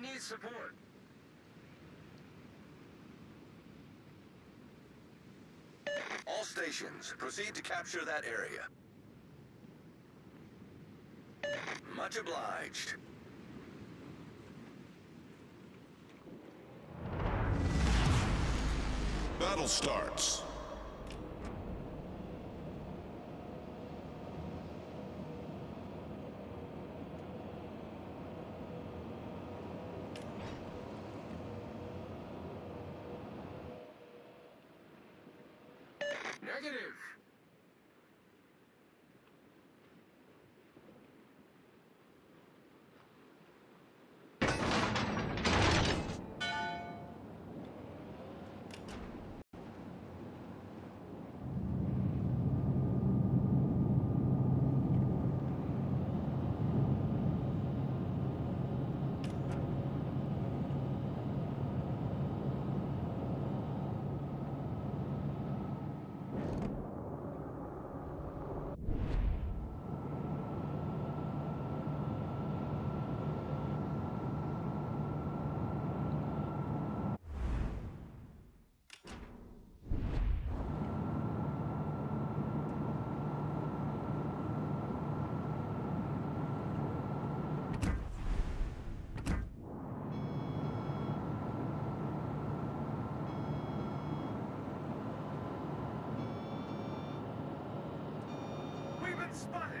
Need support. All stations, proceed to capture that area. Much obliged. Battle starts. Negative. We've been spotted.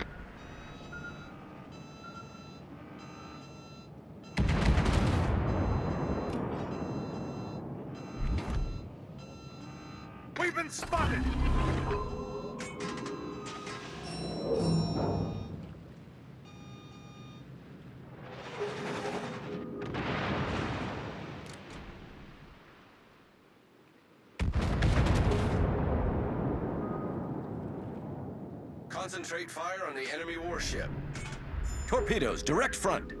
On the enemy warship. Torpedoes, direct front.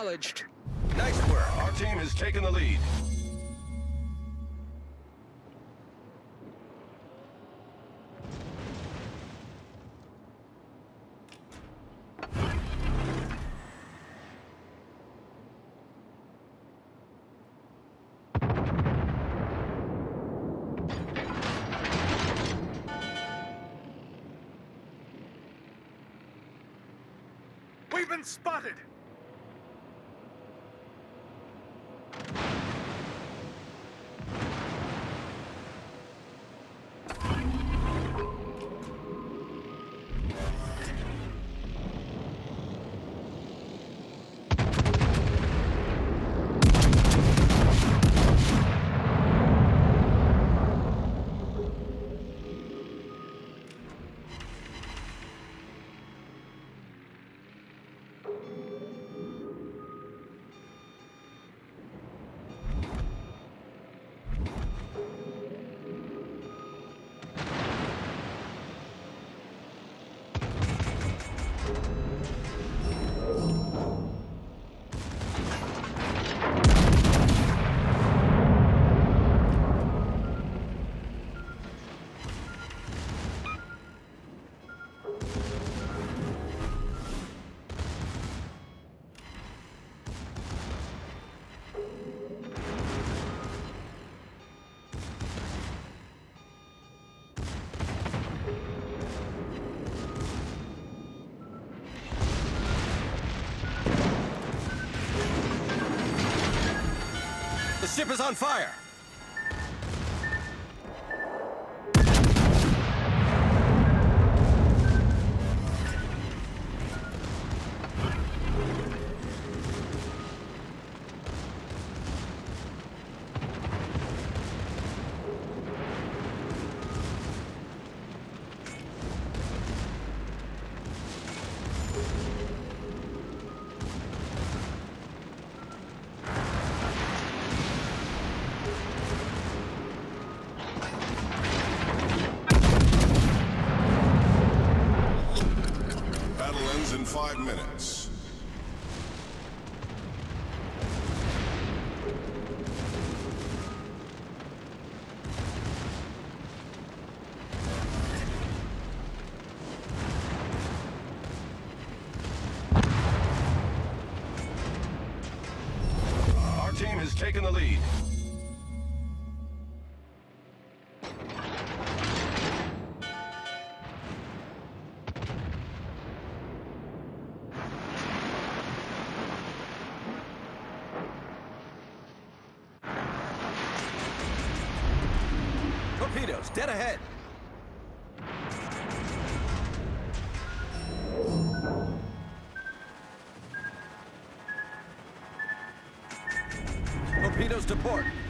Acknowledged. Nice work. Our team has taken the lead. We've been spotted! Ship is on fire. To port.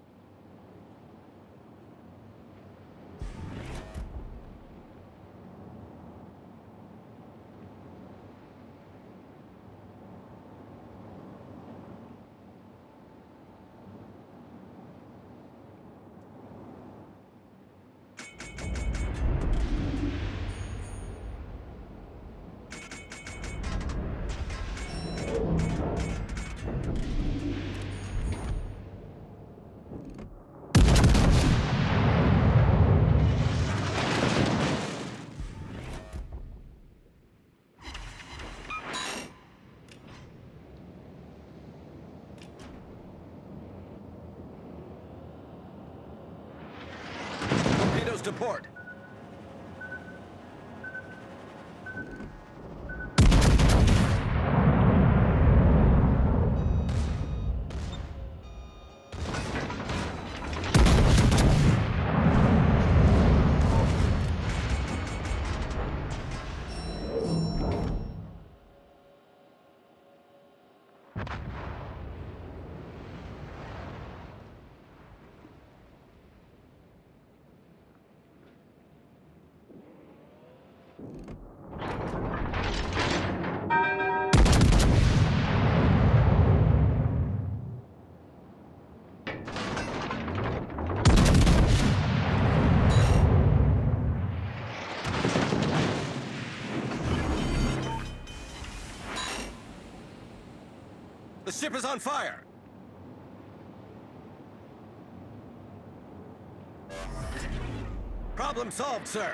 Torpedoes ship is on fire! Problem solved, sir.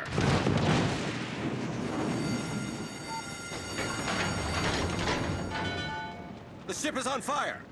The ship is on fire!